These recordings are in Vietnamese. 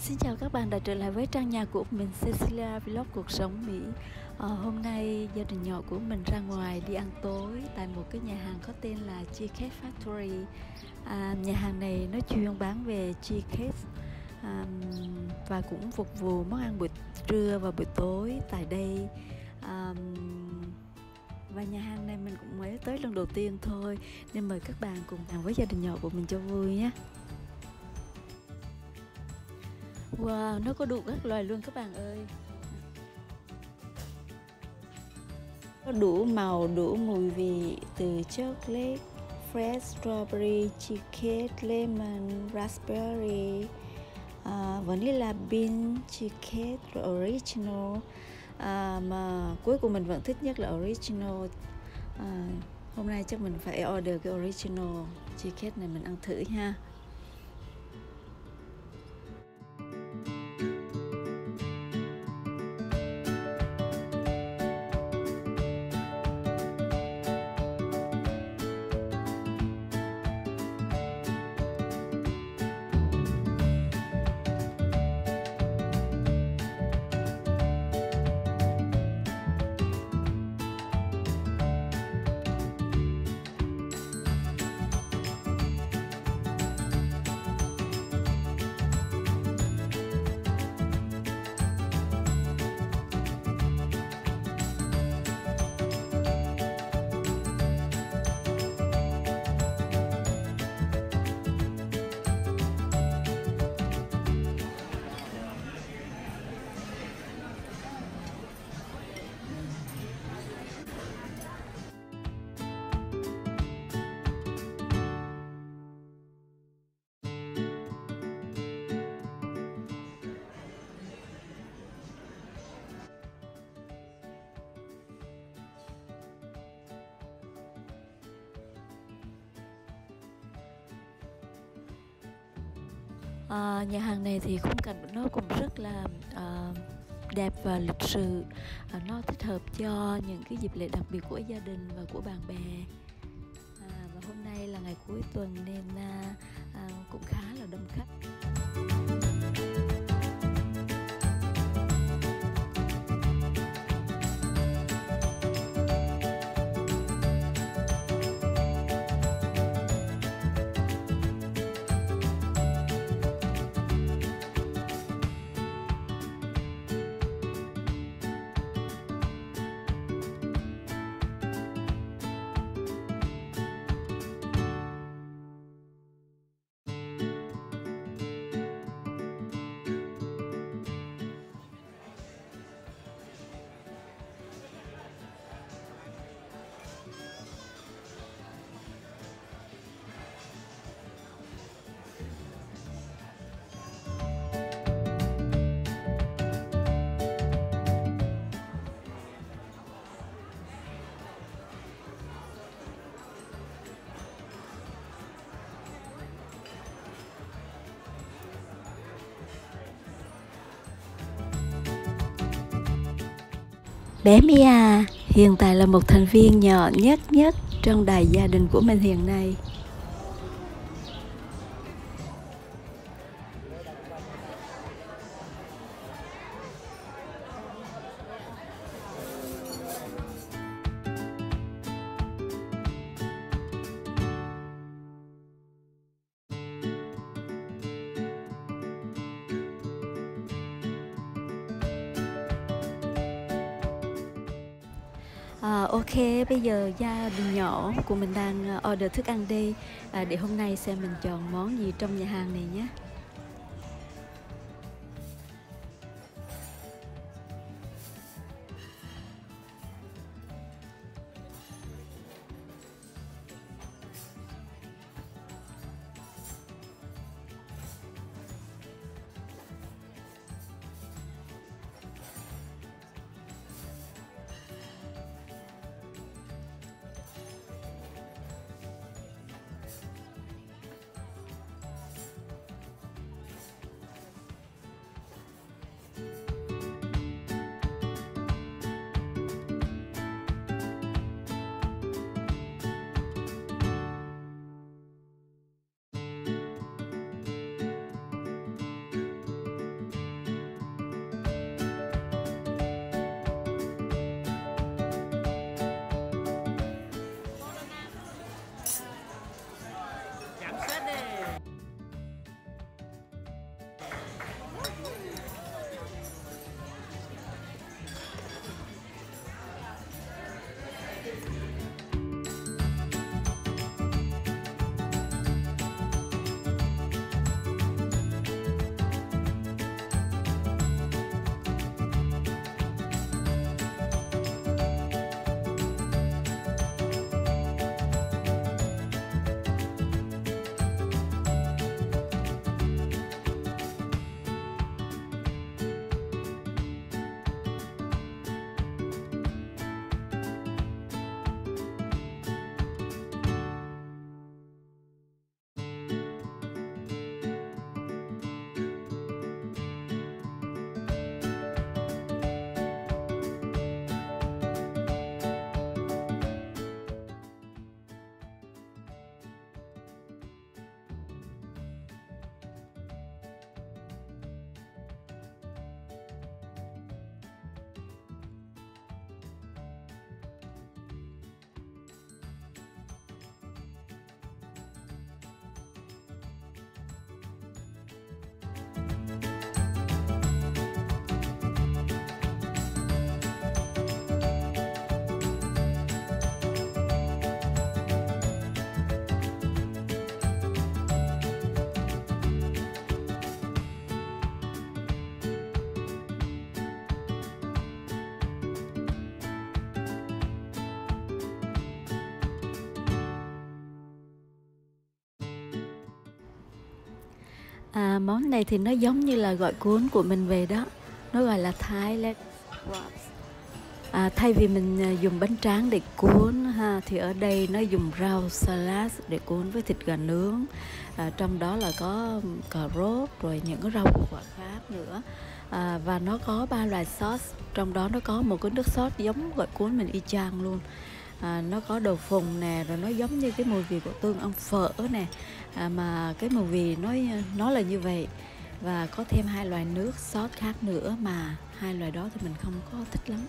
Xin chào các bạn đã trở lại với trang nhà của mình Cecilia Vlog Cuộc Sống Mỹ. À, Hôm nay gia đình nhỏ của mình ra ngoài đi ăn tối tại một cái nhà hàng có tên là Cheesecake Factory. À, Nhà hàng này nó chuyên bán về cheesecake à, và cũng phục vụ món ăn buổi trưa và buổi tối tại đây. À, và nhà hàng này mình cũng mới tới lần đầu tiên thôi. Nên mời các bạn cùng ăn với gia đình nhỏ của mình cho vui nhé. Wow, nó có đủ các loài luôn các bạn ơi. Có đủ màu, đủ mùi vị từ chocolate, fresh strawberry, cheesecake, lemon, raspberry, uh, vanilla bean, cheesecake, original. Uh, Mà cuối cùng mình vẫn thích nhất là original. Uh, Hôm nay chắc mình phải order cái original cheesecake này mình ăn thử ha. À, nhà hàng này thì khung cảnh của nó cũng rất là à, đẹp và lịch sự. À, nó thích hợp cho những cái dịp lễ đặc biệt của gia đình và của bạn bè. À, và hôm nay là ngày cuối tuần nên à, à, cũng khá là đông khách. Bé Mia, hiện tại là một thành viên nhỏ nhất nhất trong đại gia đình của mình hiện nay. À, ok, bây giờ gia đình nhỏ của mình đang ờ, order thức ăn đi à, để hôm nay xem mình chọn món gì trong nhà hàng này nhé. À, món này thì nó giống như là gọi cuốn của mình về đó. Nó gọi là Thai leg wraps à, thay vì mình à, dùng bánh tráng để cuốn ha thì ở đây nó dùng rau salad để cuốn với thịt gà nướng. À, trong đó là có cà rốt rồi những cái rau củ quả khác nữa. À, và nó có ba loại sauce. Trong đó nó có một cái nước sốt giống gọi cuốn mình y chang luôn à, nó có đồ phùng nè rồi nó giống như cái mùi vị của tương ong phở nè. À, mà cái mùi vị nó nó là như vậy. Và có thêm hai loại nước sốt khác nữa mà hai loại đó thì mình không có thích lắm.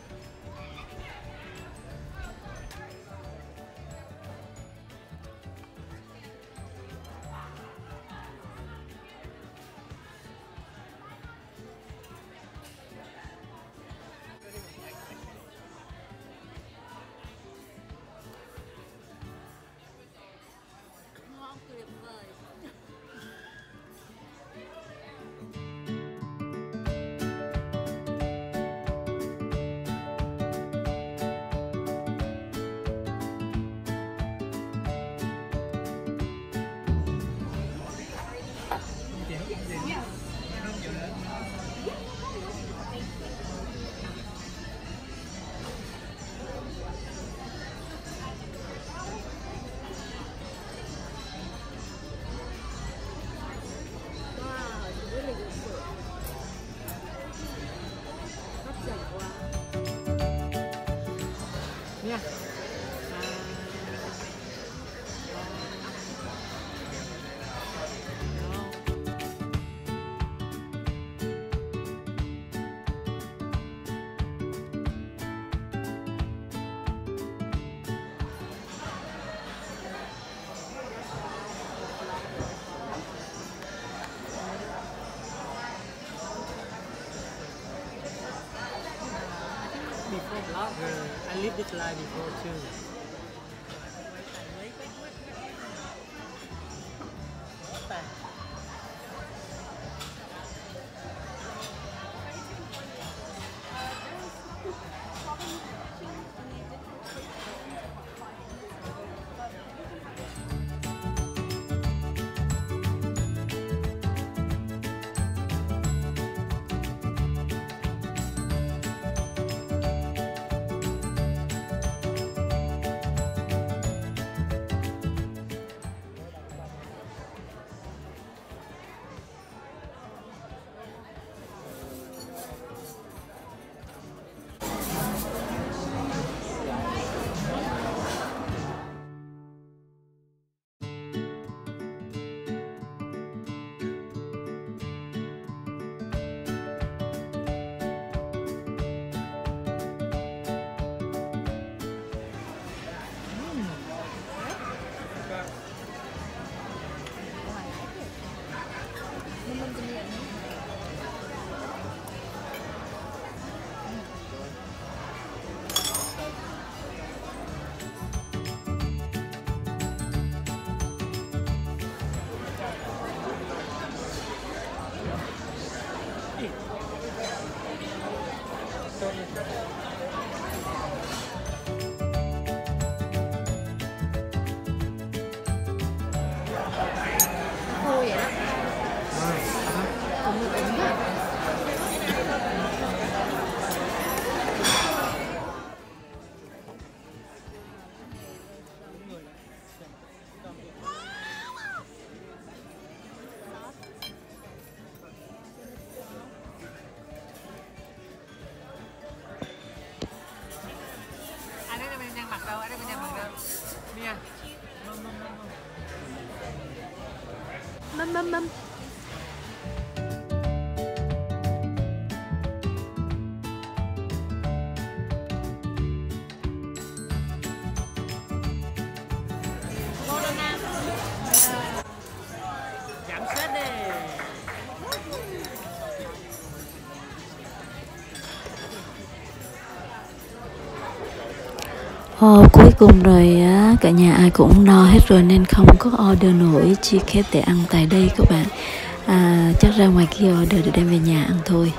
Before blogger. I lived this life before too. Ồ, cuối cùng rồi á, cả nhà ai cũng no hết rồi nên không có order nổi chicken để ăn tại đây các bạn. À, chắc ra ngoài kia order để đem về nhà ăn thôi.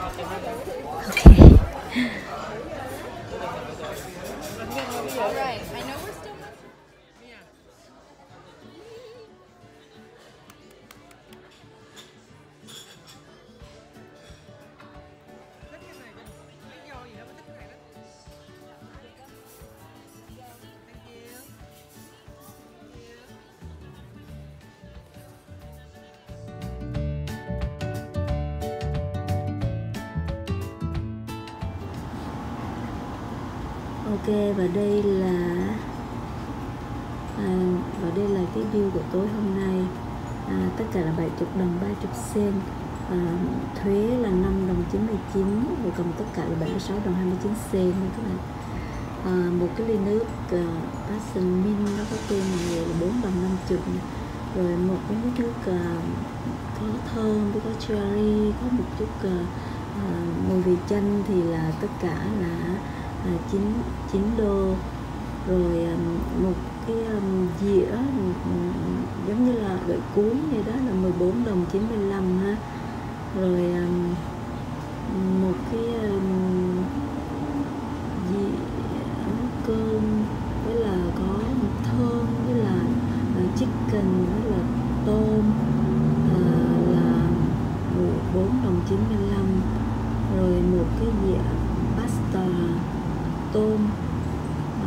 Ok và đây là à, và đây là cái view của tối hôm nay. À, tất cả là 70 đồng 30 sen. À, thuế là 5 đồng 99 và còn tất cả là 76 đồng 29 sen. Các bạn. À, một cái ly nước uh, Passion min nó có tên là 4 đồng 50 rồi một cái nước uh, có thơm với có cherry có một chút uh, uh, mùi vị chanh thì là tất cả là uh, 9 9 đô rồi à, một cái à, dĩa giống như là gậy cuốn vậy đó là 14 đồng 95 ha. Rồi à, một cái dĩa cơm với là có thơm với là chicken với là tôm là 14 đồng 95 rồi một cái dĩa pasta tôm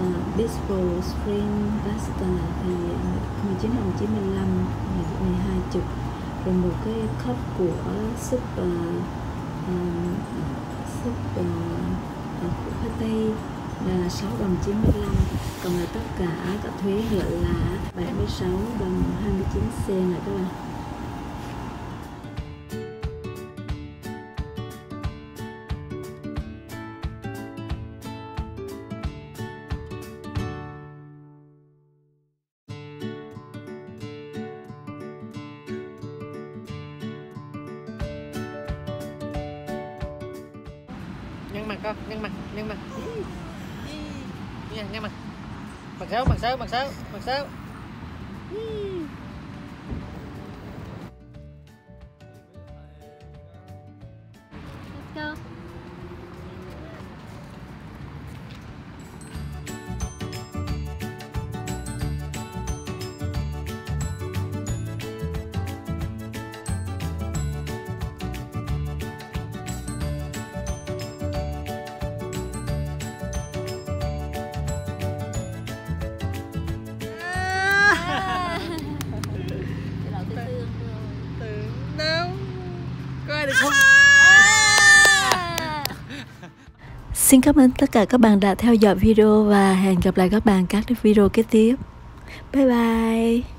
uh, Bispo Spring Pasta thì 1995 12 chục rồi một cái cup của súp uh, uh, súp uh, uh, của khoai tây là 6 đồng 95 còn là tất cả cả thuế nữa là 76 đồng 29 sen này các bạn. Nhân mặt con nhân mặt nhân mặt nha nhân mặt mặt xấu, mặt xấu, mặt xấu, mặt xấu. Let's go. Xin cảm ơn tất cả các bạn đã theo dõi video và hẹn gặp lại các bạn các video kế tiếp. Bye bye.